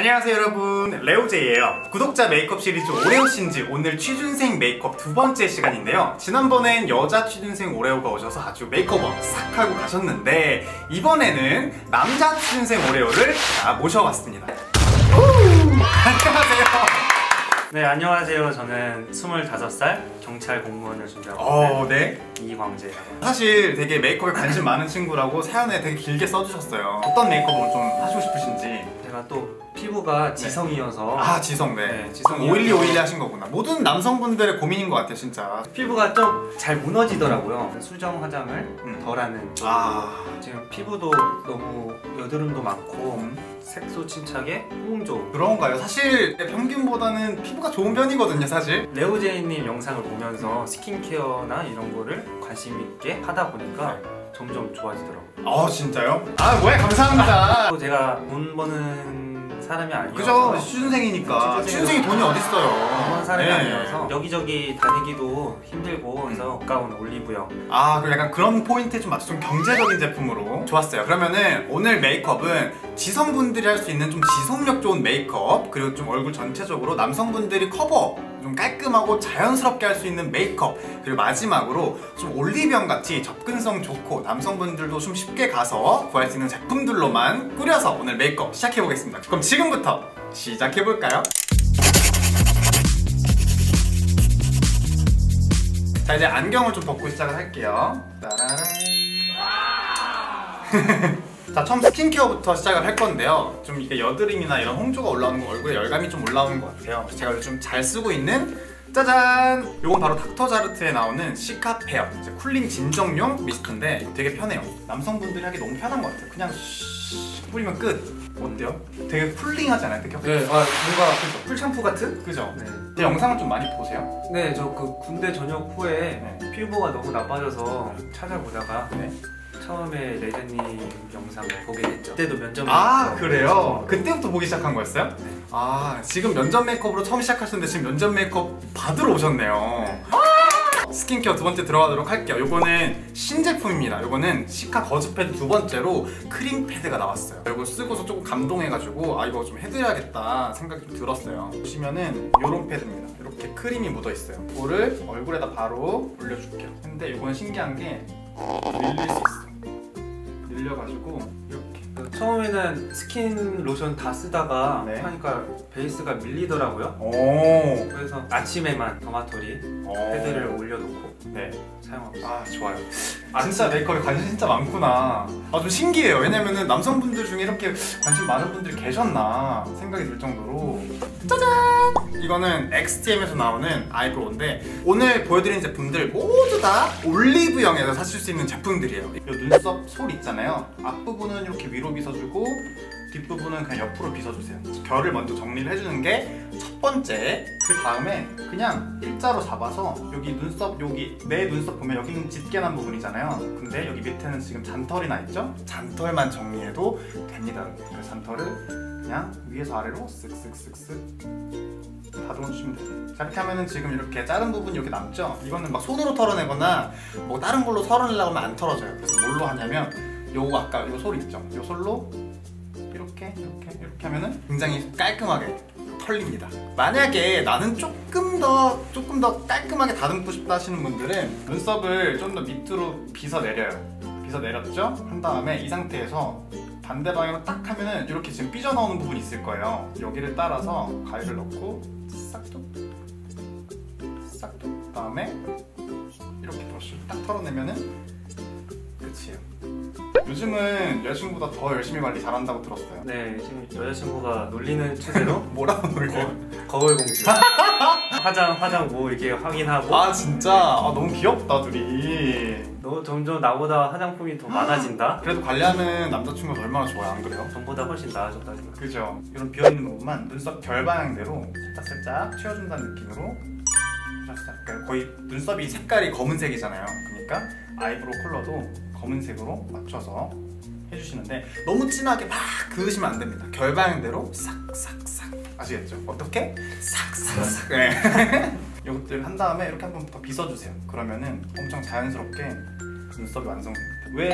안녕하세요 여러분. 레오제이에요. 구독자 메이크업 시리즈 오레오씬즈 오늘 취준생 메이크업 두 번째 시간인데요. 지난번엔 여자 취준생 오레오가 오셔서 아주 메이크업 싹 하고 가셨는데 이번에는 남자 취준생 오레오를 다 모셔왔습니다. 안녕하세요. 네 안녕하세요. 저는 25살 경찰 공무원을 준비하고 어, 있는 네. 이광재라고 합니다. 사실 되게 메이크업에 관심 많은 친구라고 사연에 되게 길게 써주셨어요. 어떤 메이크업을 좀 하시고 싶으신지 제가 또 피부가 지성이어서 아 지성 네, 네, 지성 지성이요. oily oily 하신 거구나 모든 남성분들의 고민인 것 같아요 진짜 피부가 좀 잘 무너지더라고요 수정 화장을 음. 덜하는 아 지금 피부도 너무 여드름도 많고 음. 색소 침착에 홍조 그런가요? 사실 평균보다는 피부가 좋은 편이거든요 사실 레오제이님 영상을 보면서 스킨케어나 이런 거를 관심 있게 하다 보니까 네. 점점 좋아지더라고요 아 진짜요? 아 뭐야 감사합니다 또 제가 돈 버는 사람이 아니어서 그죠 취준생이니까. 취준생이 돈이 어딨어요 그런 사람이 네. 아니어서 여기저기 다니기도 힘들고 그래서 가까운 올리브영 아 그럼 약간 그런 포인트에 좀 맞춰 좀 경제적인 제품으로 좋았어요 그러면은 오늘 메이크업은 지성분들이 할 수 있는 좀 지속력 좋은 메이크업 그리고 좀 얼굴 전체적으로 남성분들이 커버 좀 깔끔하고 자연스럽게 할 수 있는 메이크업 그리고 마지막으로 좀 올리브영 같이 접근성 좋고 남성분들도 좀 쉽게 가서 구할 수 있는 제품들로만 꾸려서 오늘 메이크업 시작해 보겠습니다 그럼 지금부터 시작해 볼까요? 자 이제 안경을 좀 벗고 시작을 할게요. 자 처음 스킨케어부터 시작을 할 건데요. 좀 이게 여드름이나 이런 홍조가 올라오는 거 얼굴에 열감이 좀 올라오는 것 같아요. 제가 요즘 잘 쓰고 있는 짜잔! 요건 바로 닥터자르트에 나오는 시카 페어. 이제 쿨링 진정용 미스트인데 되게 편해요. 남성분들이 하기 너무 편한 것 같아요. 그냥 슉 뿌리면 끝 어때요? 되게 쿨링하지 않아요? 느껴? 네, 아, 뭔가 쿨 샴푸 같은? 그죠? 네, 제 영상을 좀 많이 보세요 네, 저 그 군대 전역 후에 네. 피부가 너무 나빠져서 찾아보다가 네. 처음에 레오님 영상을 보게 됐죠. 그때도 면접 아 메이크업 그래요? 그때부터 보기 시작한 거였어요? 아 지금 면접 메이크업으로 처음 시작하셨는데 지금 면접 메이크업 받으러 오셨네요 스킨케어 두 번째 들어가도록 할게요. 요거는 신제품입니다. 요거는 시카 거즈 패드 두 번째로 크림 패드가 나왔어요. 이거 쓰고서 조금 감동해가지고 아 이거 좀 해드려야겠다 생각이 좀 들었어요. 보시면은 요런 패드입니다. 이렇게 크림이 묻어있어요. 이거를 얼굴에다 바로 올려줄게요. 근데 요거는 신기한 게 늘릴 수 있어 늘려가지고 처음에는 스킨 로션 다 쓰다가 네. 하니까 베이스가 밀리더라고요. 오. 그래서 아침에만 더마토리 패드를 올려놓고 네. 사용하고 있어요. 아 좋아요. 아 진짜 메이크업에 관심 진짜 많구나. 아 좀 신기해요. 왜냐면은 남성분들 중에 이렇게 관심 많은 분들이 계셨나 생각이 들 정도로. 짜잔. 이거는 XTM에서 나오는 아이브로우인데 오늘 보여드린 제품들 모두 다 올리브영에서 사실 수 있는 제품들이에요. 이 눈썹 솔 있잖아요. 앞부분은 이렇게 위로 빗어주고 뒷부분은 그냥 옆으로 빗어주세요. 결을 먼저 정리를 해주는 게 첫 번째. 그 다음에 그냥 일자로 잡아서 여기 눈썹 여기 내 눈썹 보면 여기는 짙게 난 부분이잖아요. 근데 여기 밑에는 지금 잔털이 나 있죠? 잔털만 정리해도 됩니다. 그 잔털을 그냥 위에서 아래로 쓱쓱쓱쓱 다듬어 주시면 돼요. 자 이렇게 하면은 지금 이렇게 자른 부분이 이렇게 남죠? 이거는 막 손으로 털어내거나 뭐 다른 걸로 털어내려고 하면 안 털어져요. 그래서 뭘로 하냐면 요거 아까 요 솔 있죠? 요 솔로 이렇게 이렇게 이렇게 하면은 굉장히 깔끔하게 털립니다. 만약에 나는 조금 더 조금 더 깔끔하게 다듬고 싶다 하시는 분들은 눈썹을 좀 더 밑으로 빗어 내려요. 빗어 내렸죠? 한 다음에 이 상태에서 반대 방향으로 딱 하면은 이렇게 지금 삐져나오는 부분이 있을 거예요. 여기를 따라서 가위를 넣고 싹둑 싹둑 그 다음에 이렇게 브러쉬를 딱 털어내면은 끝이에요. 요즘은 여자친구보다 더 열심히 관리 잘한다고 들었어요. 네, 지금 여자친구가 놀리는 추세로 뭐라고 놀려요? 거울 공주 화장 화장 뭐 이렇게 확인하고 아 진짜 아, 너무 귀엽다 둘이 너 점점 나보다 화장품이 더 많아진다. 그래도 관리하는 남자친구가 얼마나 좋아요 안 그래요? 전보다 훨씬 나아졌다 지금. 그죠 이런 비어있는 부분만 눈썹 결 방향대로 살짝 살짝 채워준다는 느낌으로 살짝 그러니까 거의 눈썹이 색깔이 검은색이잖아요 그러니까 아이브로우 컬러도 검은색으로 맞춰서 해주시는데 너무 진하게 막 그으시면 안 됩니다 결 방향대로 싹싹싹 아시겠죠? 어떻게? 싹싹싹 네. 이것들 한 다음에 이렇게 한 번 더 빗어주세요 그러면은 엄청 자연스럽게 눈썹이 완성됩니다 왜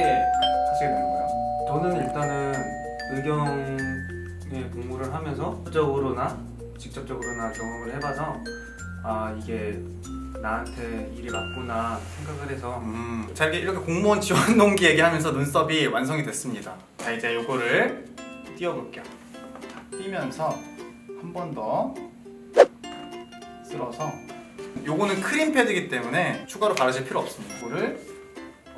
하시게 되는 거예요? 저는 일단은 의경 공부를 하면서 적으로나 직접적으로나 경험을 해봐서 아 이게 나한테 일이 맞구나 생각을 해서 음, 자 이렇게, 이렇게 공무원 지원 동기 얘기하면서 눈썹이 완성이 됐습니다. 자 이제 요거를 띄워볼게요. 자, 띄면서 한 번 더 쓸어서 요거는 크림 패드이기 때문에 추가로 바르실 필요 없습니다. 이거를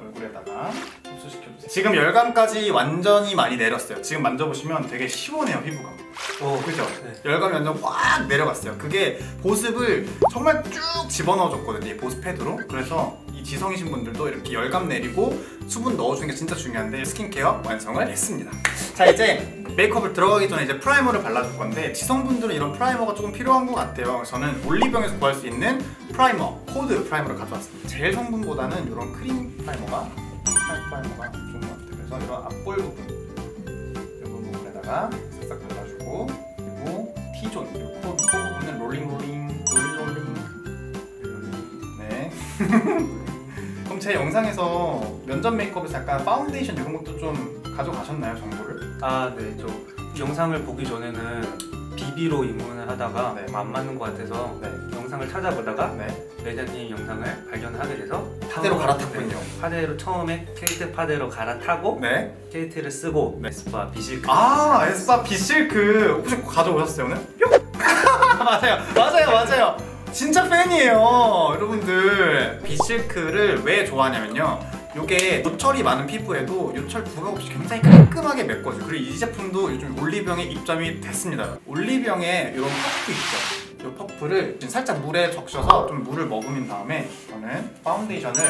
얼굴에다가 흡수시켜주세요. 지금 열감까지 완전히 많이 내렸어요. 지금 만져보시면 되게 시원해요 피부가. 어 그죠? 네. 열감이 완전 꽉 내려갔어요. 그게 보습을 정말 쭉 집어넣어줬거든요. 이 보습 패드로. 그래서 이 지성이신 분들도 이렇게 열감 내리고 수분 넣어주는 게 진짜 중요한데 스킨케어 완성을 했습니다. 자 이제 메이크업을 들어가기 전에 이제 프라이머를 발라줄 건데 지성분들은 이런 프라이머가 조금 필요한 것 같아요. 저는 올리브영에서 구할 수 있는 프라이머, 코드 프라이머를 가져왔습니다. 젤 성분보다는 이런 크림 프라이머가 크림 프라이머가 좋은 것 같아요. 그래서 이런 앞볼 부분 이 부분에다가 발라주고 그리고 T존 이 코, 코 부분은 롤링 롤링 롤링 롤링 네. 그럼 제 영상에서 면접 메이크업에서 약간 파운데이션 이런 것도 좀 가져가셨나요 정보를? 아 네 저 영상을 보기 전에는 비비로 입문을 하다가 네. 안 맞는 것 같아서 네. 영상을 찾아보다가 네 매장님 영상을 발견하게 돼서 파데로 처음- 갈아탔군요. 네, 파데로 처음에 케이트 파데로 갈아타고 네. 케이트를 쓰고 네. 에스쁘아 비실크 아 에스쁘아 비실크 혹시 가져오셨어요 오늘? 뿅! 맞아요 맞아요 맞아요 진짜 팬이에요 여러분들 비실크를 왜 좋아하냐면요 요게 요철이 많은 피부에도 요철 부각 없이 굉장히 깔끔하게 메꿔줘요 그리고 이 제품도 요즘 올리브영에 입점이 됐습니다 올리브영에 이런 퍼프 있죠 이 퍼프를 살짝 물에 적셔서 좀 물을 머금인 다음에 저는 파운데이션을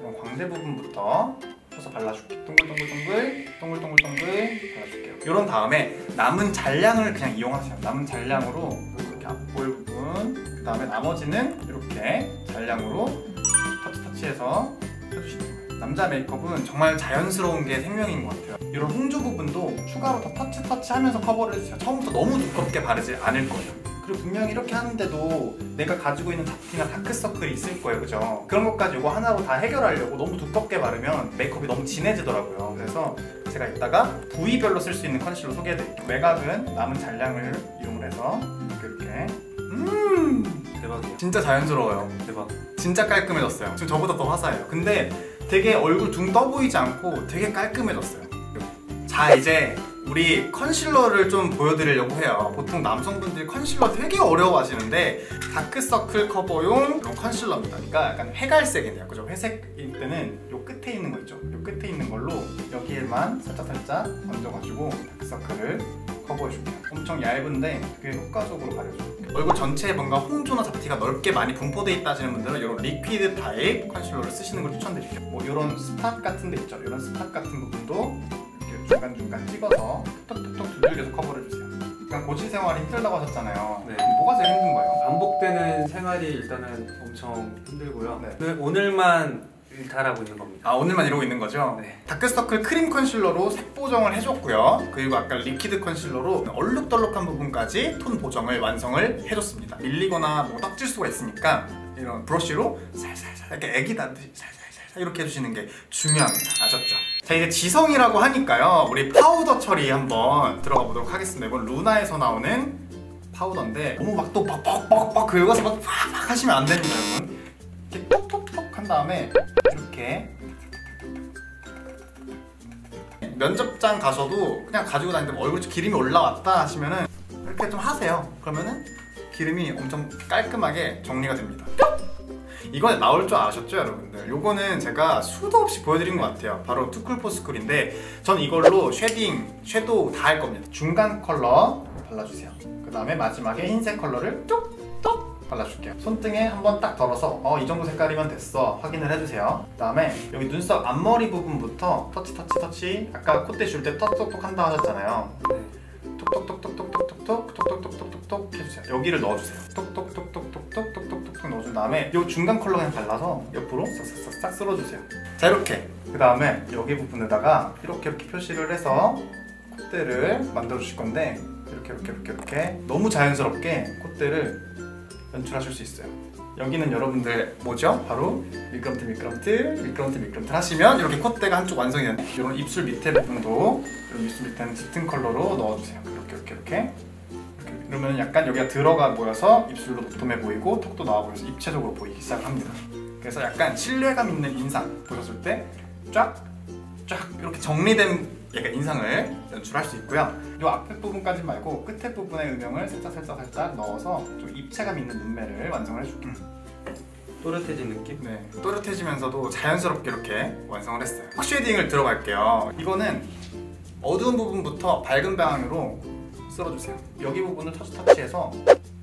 이런 광대 부분부터 펴서 발라줄게요. 동글동글동글, 동글동글동글 발라줄게요. 이런 다음에 남은 잔량을 그냥 이용하세요. 남은 잔량으로 이렇게 앞볼 부분, 그 다음에 나머지는 이렇게 잔량으로 터치 터치해서 펴주시면 돼요. 남자 메이크업은 정말 자연스러운 게 생명인 것 같아요. 이런 홍조 부분도 추가로 더 터치 터치 하면서 커버를 해주세요. 처음부터 너무 두껍게 바르지 않을 거예요. 그리고 분명히 이렇게 하는데도 내가 가지고 있는 잡티나 다크서클이 있을 거예요. 그죠? 그런 것까지 이거 하나로 다 해결하려고 너무 두껍게 바르면 메이크업이 너무 진해지더라고요. 그래서 제가 이따가 부위별로 쓸 수 있는 컨실러 소개해드릴게요. 외곽은 남은 잔량을 이용을 해서 이렇게 이렇게. 음! 대박이에요. 진짜 자연스러워요. 대박. 진짜 깔끔해졌어요. 지금 저보다 더 화사해요. 근데 되게 얼굴 둥 떠 보이지 않고 되게 깔끔해졌어요. 자 이제 우리 컨실러를 좀 보여드리려고 해요. 보통 남성분들이 컨실러 되게 어려워하시는데 다크서클 커버용 컨실러입니다. 그러니까 약간 회갈색이네요. 그죠? 회색일 때는 요 끝에 있는 거 있죠? 요 끝에 있는 걸로 여기에만 살짝살짝 얹어가지고 다크서클을 커버해줄게요 엄청 얇은데 되게 효과적으로 가려줘요 얼굴 전체에 뭔가 홍조나 잡티가 넓게 많이 분포돼 있다 하시는 분들은 이런 리퀴드 타입 컨실러를 쓰시는 걸 추천드릴게요. 뭐 이런 스팟 같은 데 있죠? 이런 스팟 같은 부분도 이렇게 중간중간 찍어서 톡톡톡 두들겨서 커버를 해주세요. 그냥 고시 생활이 힘들다고 하셨잖아요. 네. 뭐가 제일 힘든 거예요? 반복되는 생활이 일단은 엄청 힘들고요. 네. 네, 오늘만 일탈하고 있는 겁니다 아 오늘만 이러고 있는 거죠? 네. 다크서클 크림 컨실러로 색 보정을 해줬고요. 그리고 아까 리퀴드 컨실러로 얼룩덜룩한 부분까지 톤 보정을 완성을 해줬습니다. 밀리거나 뭐 떡질 수가 있으니까 이런 브러쉬로 살살살 이렇게 애기 다루듯이 살살살 이렇게 해주시는 게 중요합니다. 아셨죠? 자 이제 지성이라고 하니까요. 우리 파우더 처리 한번 들어가 보도록 하겠습니다. 이건 루나에서 나오는 파우더인데 너무 막또 뻑뻑뻑뻑 긁어서 막 팍팍 하시면 안 됩니다, 여러분. 이렇게 톡톡톡 한 다음에 이렇게 면접장 가셔도 그냥 가지고 다니는데 얼굴에 기름이 올라왔다 하시면은 이렇게 좀 하세요. 그러면은 기름이 엄청 깔끔하게 정리가 됩니다. 이건 나올 줄 아셨죠 여러분들? 요거는 제가 수도 없이 보여드린 것 같아요 바로 투쿨포스쿨인데 전 이걸로 shading, 섀도우 다 할 겁니다 중간 컬러 발라주세요 그 다음에 마지막에 흰색 컬러를 뚝뚝 발라줄게요 손등에 한번 딱 덜어서 어 이 정도 색깔이면 됐어 확인을 해주세요 그 다음에 여기 눈썹 앞머리 부분부터 터치 터치 터치 아까 콧대 줄 때 톡톡톡 한다 하셨잖아요 네. 톡톡톡톡톡톡톡톡 톡톡톡톡톡톡 해주세요. 여기를 넣어주세요. 톡톡톡톡톡톡톡톡톡 넣어준 다음에 이 중간 컬러 그냥 발라서 옆으로 싹싹싹 쓸어주세요. 자 이렇게 그 다음에 여기 부분에다가 이렇게 이렇게 표시를 해서 콧대를 만들어 주실 건데 이렇게 이렇게 이렇게 이렇게 너무 자연스럽게 콧대를 연출하실 수 있어요. 여기는 여러분들 뭐죠? 바로 미끄럼틀 미끄럼틀 미끄럼틀 미끄럼틀 하시면 이렇게 콧대가 한쪽 완성이 되는데 이런 입술 밑에 부분도 이런 입술 밑에는 짙은 컬러로 넣어주세요. 이렇게 이렇게 이렇게 이러면 약간 여기가 들어가 보여서 입술도 도톰해 보이고 턱도 나와 보여서 입체적으로 보이기 시작합니다. 그래서 약간 신뢰감 있는 인상 보셨을 때 쫙 쫙 이렇게 정리된 약간 인상을 연출할 수 있고요. 이 앞에 부분까지 말고 끝에 부분의 음영을 살짝 살짝 살짝 넣어서 좀 입체감 있는 눈매를 완성을 해줄게요. 또렷해진 느낌? 네, 또렷해지면서도 자연스럽게 이렇게 완성을 했어요. 턱 shading을 들어갈게요. 이거는 어두운 부분부터 밝은 방향으로 쓸어주세요. 여기 부분을 터치 터치해서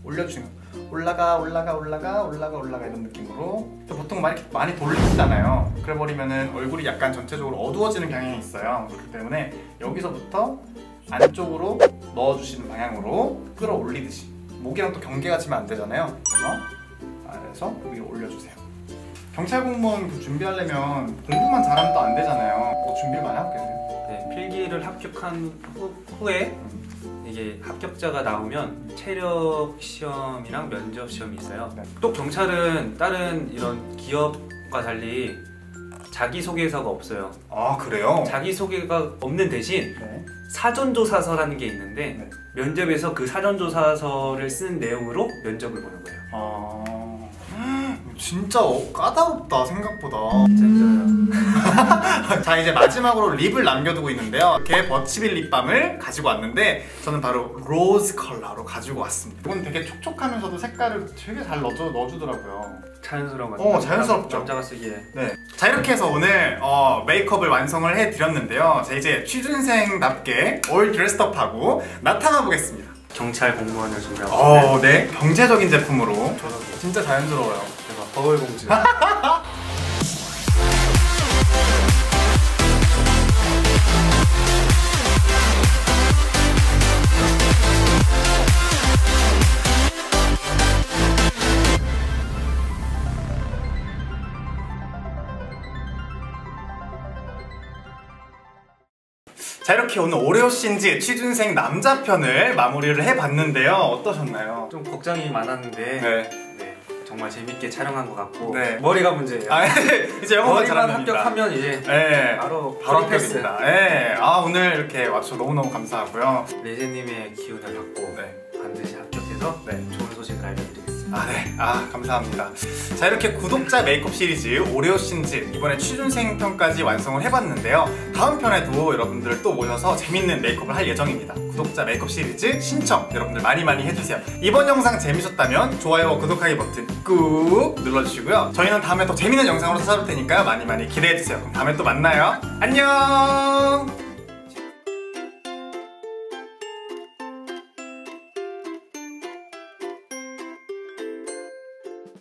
올려주시면 올라가 올라가 올라가 올라가 올라가 이런 느낌으로 보통 많이 많이 돌리시잖아요. 그래버리면은 얼굴이 약간 전체적으로 어두워지는 경향이 있어요. 그렇기 때문에 여기서부터 안쪽으로 넣어주시는 방향으로 끌어올리듯이 목이랑 또 경계가 지면 안 되잖아요. 그래서 아래에서 위로 올려주세요. 경찰 공무원 그 준비하려면 공부만 잘하면 또 안 되잖아요. 뭐 준비를 많이 하고 계세요? 네, 필기를 합격한 후, 후에 이게 합격자가 나오면 체력 시험이랑 면접 시험이 있어요. 네. 또 경찰은 다른 이런 기업과 달리 자기 소개서가 없어요. 아 그래요? 자기 소개가 없는 대신 네. 사전조사서라는 게 있는데 네. 면접에서 그 사전조사서를 쓴 내용으로 면접을 보는 거예요. 아 진짜 어, 까다롭다 생각보다. 진짜요. 자 이제 마지막으로 lip을 남겨두고 있는데요. 이렇게 버츠비 립밤을 가지고 왔는데 저는 바로 rose 컬러로 가지고 왔습니다. 이건 되게 촉촉하면서도 색깔을 되게 잘 넣어주, 넣어주더라고요. 자연스러운 것 어. 자연스럽죠. 남자가 쓰기에. 네. 자 이렇게 해서 오늘 어, 메이크업을 완성을 해드렸는데요. 자 이제 취준생답게 all dress up하고 나타나 보겠습니다. 경찰 공무원을 준비하고 어, 네. 경제적인 제품으로 저도 진짜 자연스러워요. 대박 버글공주. 자 이렇게 오늘 오레오 씬즈 취준생 남자 편을 마무리를 해봤는데요. 어떠셨나요? 좀 걱정이 많았는데 네. 네, 정말 재밌게 촬영한 것 같고 네. 머리가 문제예요. 아, 이제 영어만 머리만. 합격하면 이제 네. 바로 바로 free pass. 합격입니다. 네. 아 오늘 이렇게 와주셔서 너무너무 감사하고요. 레오제이님의 기운을 받고 네. 반드시 합격해서 네. 좋은 아, 네. 아, 감사합니다. 자, 이렇게 구독자 메이크업 시리즈 오레오 씬즈 이번에 취준생 편까지 완성을 해봤는데요. 다음 편에도 여러분들을 또 모셔서 재밌는 메이크업을 할 예정입니다. 구독자 메이크업 시리즈 신청 여러분들 많이 많이 해주세요. 이번 영상 재밌었다면 좋아요와 구독하기 버튼 꾹 눌러주시고요. 저희는 다음에 더 재밌는 영상으로 찾아올 테니까요. 많이 많이 기대해주세요. 그럼 다음에 또 만나요. 안녕!